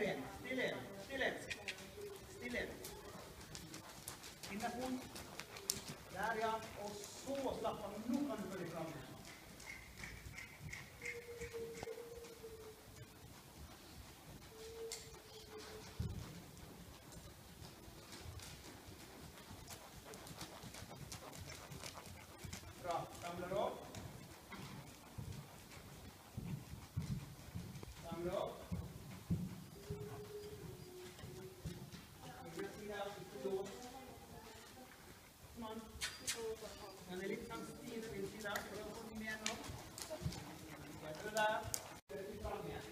Stille inn. Stille inn. Stille inn. Stille inn. Der, ja. Og så slapp av. Nå kan du følge fram. Bra. Samler opp. Samler opp. Høyre side er ikke låst. Kom an. Den er litt sånn stiv til sida. Prøv å få den med nå. Gjør det der. Gjør det fram igjen.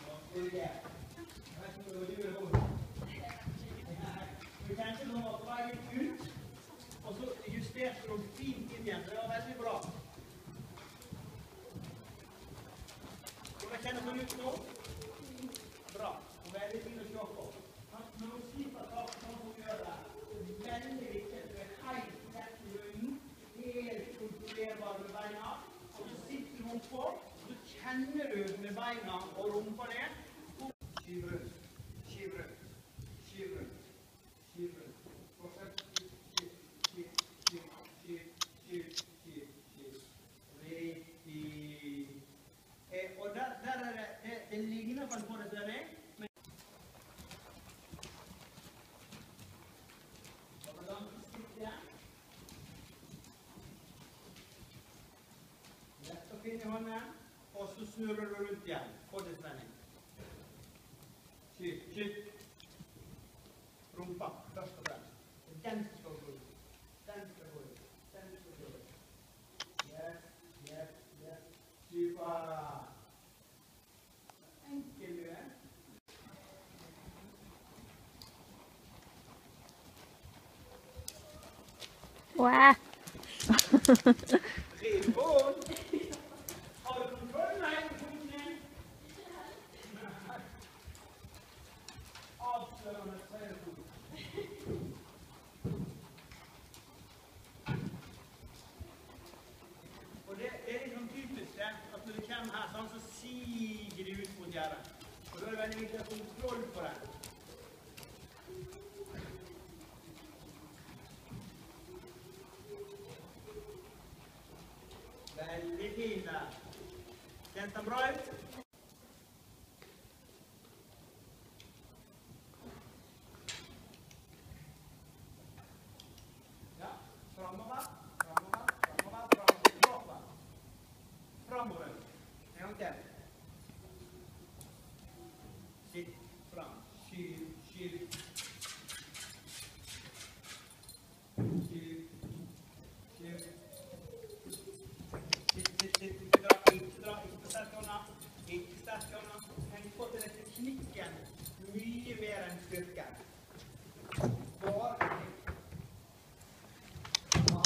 Nå er det der. Jeg vet ikke hvor du gjør det. Du kan nå ut, og så justerte hun fint inn igjen. Det var veldig bra. Hvordan kjennes den ut nå? Bra. Og veldig fin å se på. Når hun slipper taket sånn du gjør det, det er veldig viktig at du er helt tett i helt kontrollerbar med beina, og så sitter du oppå, og så kjenner du med beina Hånden, og så snurrer du rundt igjen. Få det spenning. Skyt, skyt. Rumpa, først og fremst. Den skal gå ut. Den skal gå ut. Den skal gå ut. Yes, yes, yes. Super. Enkel du er. Wow. Kommer her, sånn, så siger det ut mot gjerdet. Og da er det veldig viktig å ha kontroll på det. Veldig fin der. Kjente den bra ut? Ja, framover, framover, framover, framover, framover. Framover. En gang til. Sitt fram. Skyv, skyv. Skyv, skyv. Sitt, sitt, sitt. Ikke dra, ikke dra, ikke for sterk hånda. Ikke sterk hånda. Tenk på til dette knikken mye mer enn styrken. Bare knikk. Ah.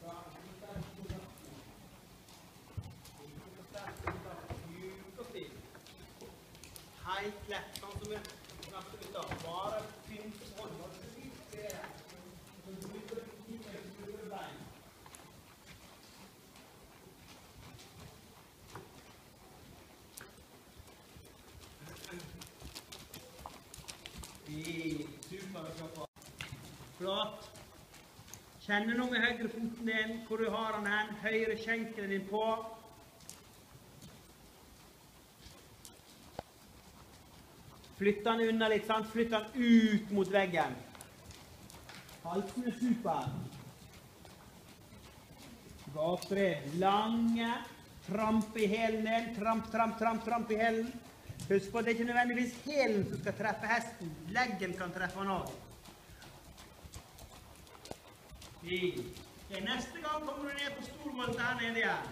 Bra, ikke for sterk hånda. Ikke for sterk hånda. Mjuk og fin. Helt lett, sånn som vi snakket i stad. Bare pynt hånda. Litt bedre. Så bruker du ikke store bein. Fint. Super å se på. Flott. Kjenner nå med høyre foten din hvor du har den hen. Høyre skjenkelen din på. Flytt den unna litt, sant? Flytt den ut mot veggen. Halsen er super. Baktre lange. Tramp i hælen din. Tramp, tramp, tramp, tramp i hælen. Husk på at det er ikke nødvendigvis hælen som skal treffe hesten. Leggen kan treffe han òg. Neste gang kommer du ned på stormålet her nede igjen.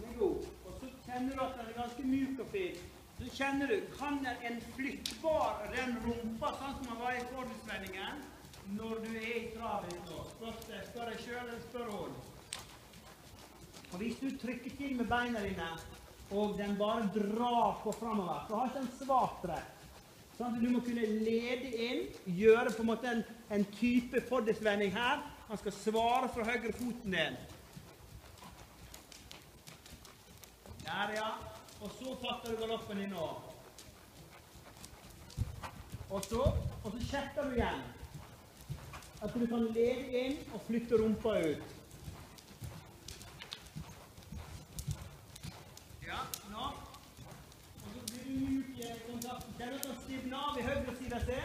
Den er god. Og så kjenner du at den er ganske myk og fin. Så kjenner du kan den en flyttbar den rumpa, sånn som den var i fordelsvendingen, når du er i traven nå. Spør deg sjøl eller spør hun? Og hvis du trykker til med beina dine, og den bare drar på framover, så har ikke den svart rett. Sånn at du må kunne lede inn, gjøre på en måte en, en type fordelsvending her. Han skal svare fra høyre foten din. Der, ja. Og så fatter du galoppen din nå. Og så, og så sjekker du igjen. At du kan lede inn og flytte rumpa ut. Ja, nå. Og så blir du mjuk i kontakten. Ser du at han stivner av i høyre side se?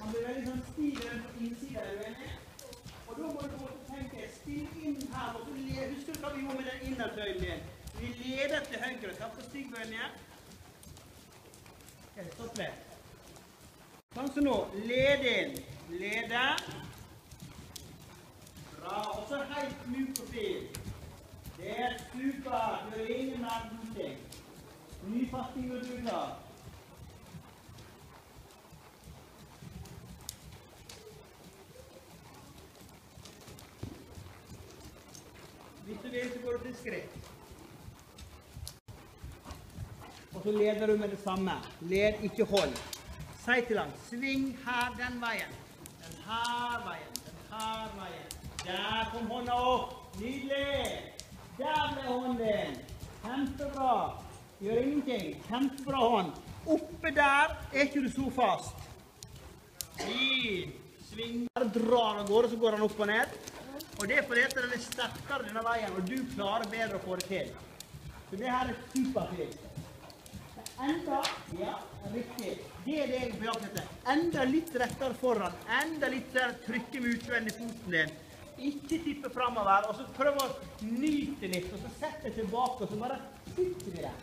Han blir veldig sånn stiv på innsida, er du enig? Og da må du tenke still inn her. og så Husker du hva vi gjorde med den innertøyen din? Vi leder til høyre. Ta på stigbøyen igjen. Stopp litt. Sånn som nå. Led inn. Lede. Bra. Og så helt mjuk fin. Det er du er ingen god ting. Ny fatning og du klar. Hvis du vil, så går du til skritt. Og så leder du med det samme. Led, ikke hold. Si til ham, sving her den veien. Den her veien. Den her veien. Der kom hånda opp. Nydelig. Der ble hånden din. Kjempebra. Gjør ingenting. Kjempebra hånd. Oppe der er ikke du så fast. Fin. Sving. Bare drar av gårde, så går han opp og ned. Og det er fordi den er sterkere denne veien, og du klarer bedre å få det til. Så det her er superfint. Enda Ja, riktig. Det er det jeg vil etter. Enda litt rettere foran. Enda litt der trykke med utvendig foten din. Ikke tippe framover. Og så prøv å nyte litt, og så sett deg tilbake, og så bare sitter vi der.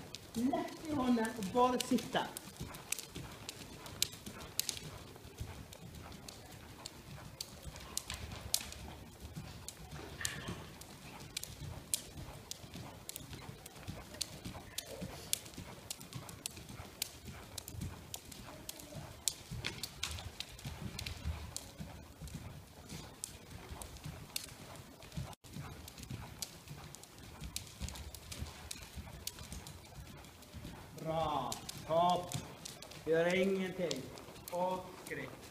Lett i hånden, og bare sitt der. Bra. Topp. Gjør ingenting. Og skritt.